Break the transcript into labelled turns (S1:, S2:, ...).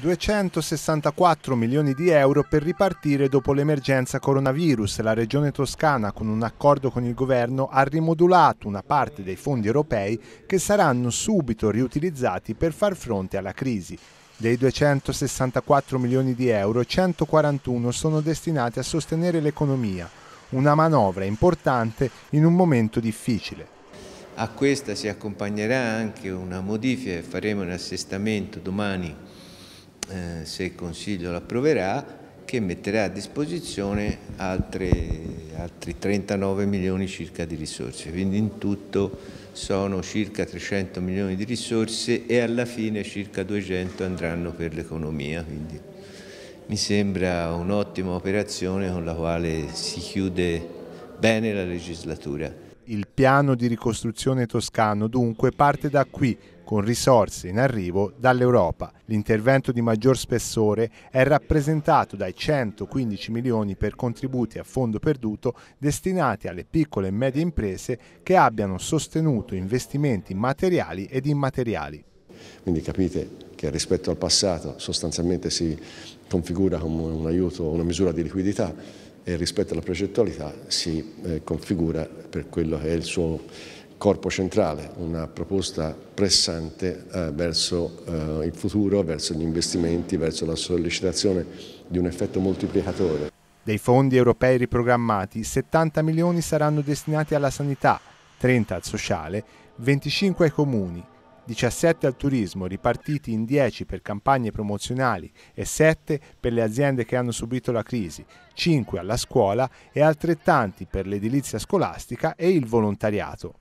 S1: 264 milioni di euro per ripartire dopo l'emergenza coronavirus. La Regione Toscana, con un accordo con il governo, ha rimodulato una parte dei fondi europei che saranno subito riutilizzati per far fronte alla crisi. Dei 264 milioni di euro, 141 sono destinati a sostenere l'economia, una manovra importante in un momento difficile.
S2: A questa si accompagnerà anche una modifica, faremo un assestamento domani eh, se il Consiglio l'approverà, che metterà a disposizione altre, altri 39 milioni circa di risorse, quindi in tutto sono circa 300 milioni di risorse e alla fine circa 200 andranno per l'economia, quindi mi sembra un'ottima operazione con la quale si chiude bene la legislatura.
S1: Il piano di ricostruzione toscano dunque parte da qui, con risorse in arrivo dall'Europa. L'intervento di maggior spessore è rappresentato dai 115 milioni per contributi a fondo perduto destinati alle piccole e medie imprese che abbiano sostenuto investimenti materiali ed immateriali.
S3: Quindi capite che rispetto al passato sostanzialmente si configura come un aiuto, una misura di liquidità e rispetto alla progettualità si eh, configura per quello che è il suo corpo centrale, una proposta pressante eh, verso eh, il futuro, verso gli investimenti, verso la sollecitazione di un effetto moltiplicatore.
S1: Dei fondi europei riprogrammati, 70 milioni saranno destinati alla sanità, 30 al sociale, 25 ai comuni, 17 al turismo ripartiti in 10 per campagne promozionali e 7 per le aziende che hanno subito la crisi, 5 alla scuola e altrettanti per l'edilizia scolastica e il volontariato.